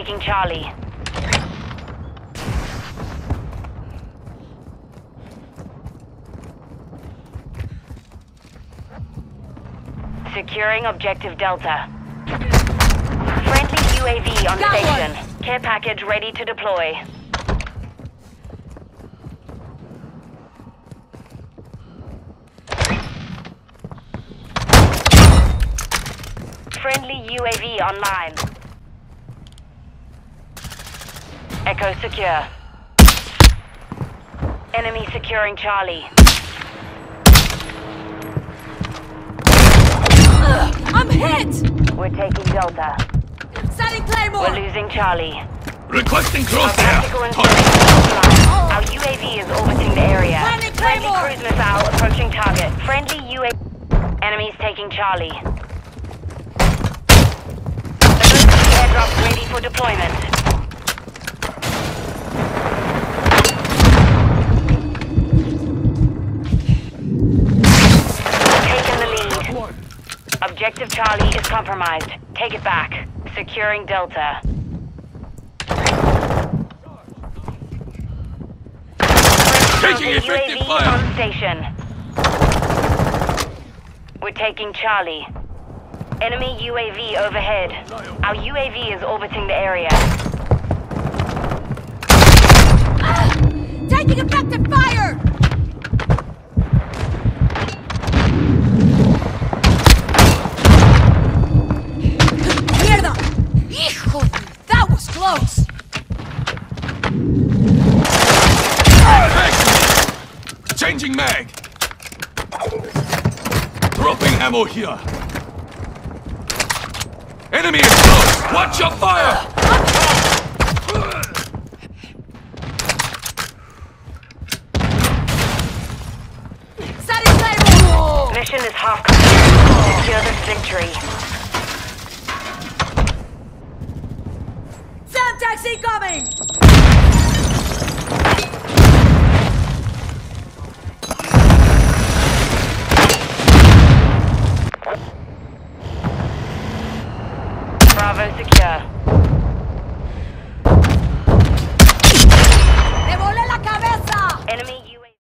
taking Charlie. Securing objective Delta. Friendly UAV on Got station. Care package ready to deploy. Friendly UAV online. Echo secure. Enemy securing Charlie. I'm hit! We're taking Delta. Setting We're losing Charlie. Requesting crosshair. installation. Oh. Our UAV is orbiting the area. Landing Friendly Claymore! cruise missile approaching target. Friendly UAV. Enemies taking Charlie. Emergency airdrop ready for deployment. Objective Charlie is compromised. Take it back. Securing Delta. Taking effective UAV fire. on station. We're taking Charlie. Enemy UAV overhead. Our UAV is orbiting the area. Changing mag. Dropping ammo here. Enemy is close. Watch your fire. Mission is half complete. Secure this victory. Sound taxi coming! Bravo secure.